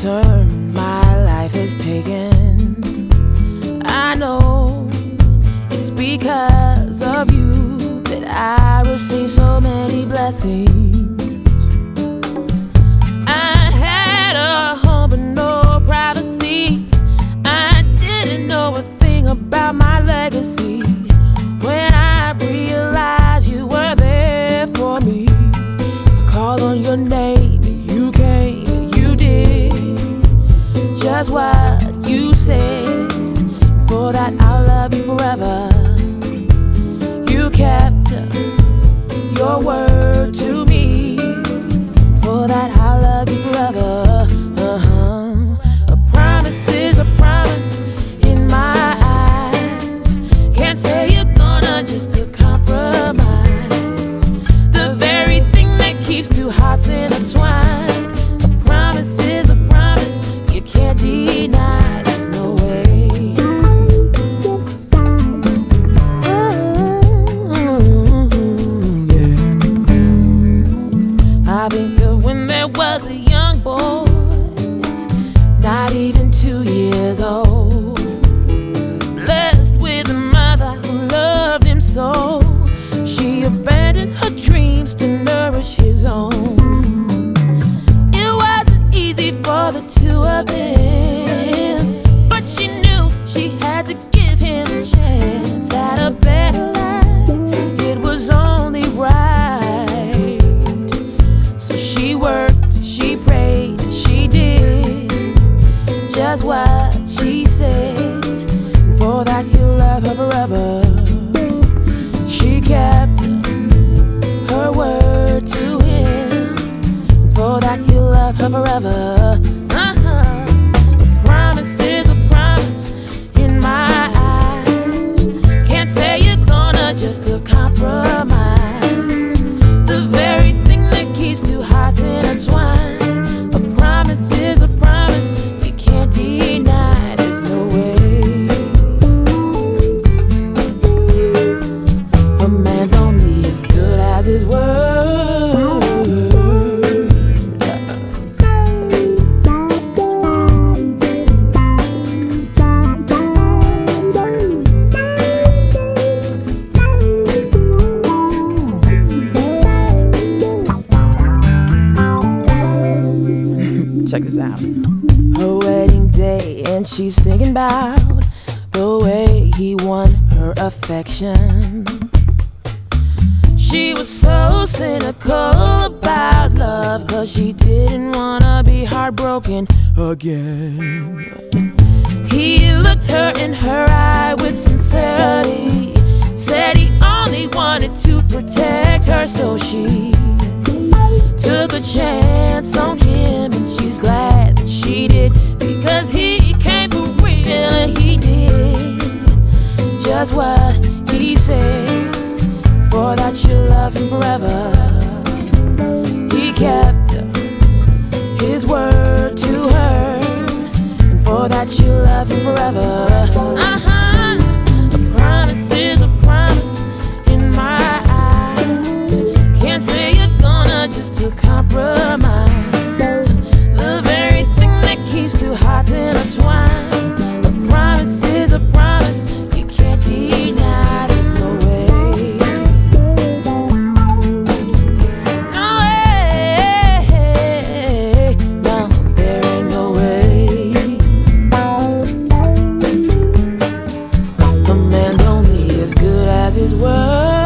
turn my life has taken. I know it's because of you that I receive so many blessings. I had a home but no privacy. I didn't know a thing about my legacy. When I realized you were there for me, I called on your name. Just what you said. For that, I'll love you forever. Of when there was a young boy, not even two years old, blessed with a mother who loved him so. She abandoned her dreams to nourish his own. It wasn't easy for the two of them, just what she said. For that, he'll love her forever. She kept her word to him. For that, he'll love her forever. Check this out. Her wedding day, and she's thinking about the way he won her affection. She was so cynical about love, cause she didn't wanna be heartbroken again. He looked her in her just what man's only as good as his word.